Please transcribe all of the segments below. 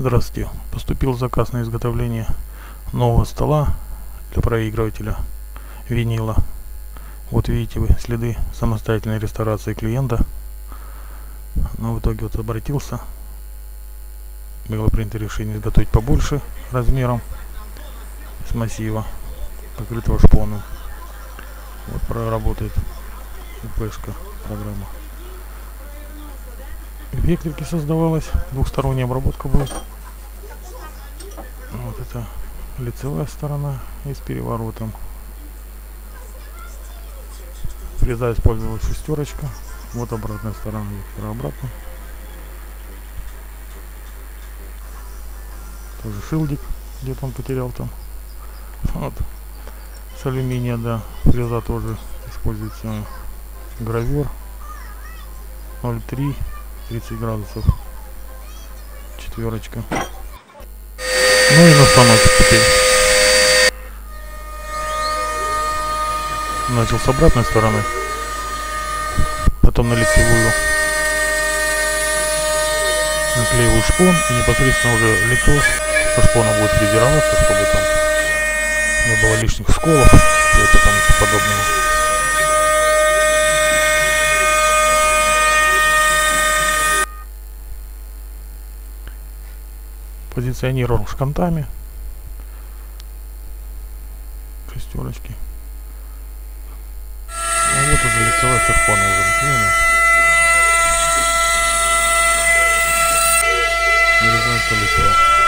Здравствуйте. Поступил заказ на изготовление нового стола для проигрывателя винила. Вот видите вы следы самостоятельной реставрации клиента. Но в итоге вот обратился. Было принято решение изготовить побольше размером с массива, покрытого шпоном. Вот проработает УПшка программа. Векторке создавалась двухсторонняя обработка будет. Это лицевая сторона и с переворотом. Фреза использовалась шестерочка. Вот обратная сторона вектора обратно. Тоже шилдик, где-то он потерял там. Вот. С алюминия, да. Фреза тоже используется гравер 0,3 30 градусов четверочка ну и на станочек теперь. Начал с обратной стороны. Потом на лицевую. Наклеиваю шпон и непосредственно уже лицо со шпоном будет фрезероваться чтобы там не было лишних сколов и это там подобного позиционировал шкантами. Шестерочки а вот уже лицевая сахпана уже наклеена нарезается лицо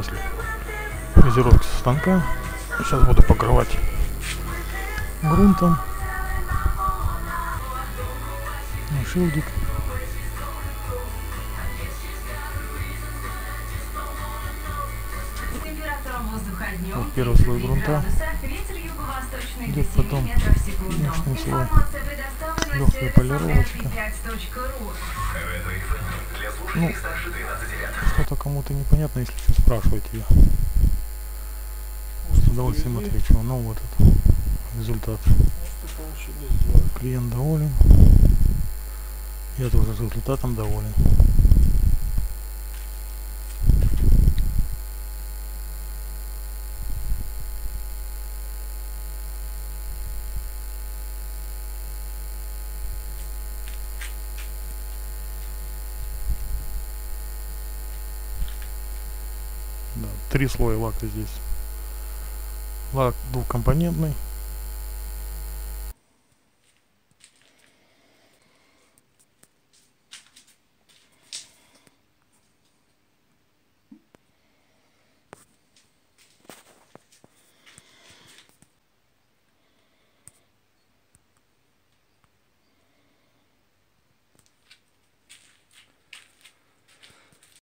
после фрезеровки со станка. Сейчас буду покрывать грунтом. Ну, шилдик. Вот первый слой грунта. Идет потом внешний слой. Легкая полировочка. Ну, что-то кому-то непонятно, если что, спрашивать ее. С удовольствием отвечу. Ну вот это результат. Клиент доволен. Я тоже результатом доволен. Да, три слоя лака здесь. Лак двухкомпонентный.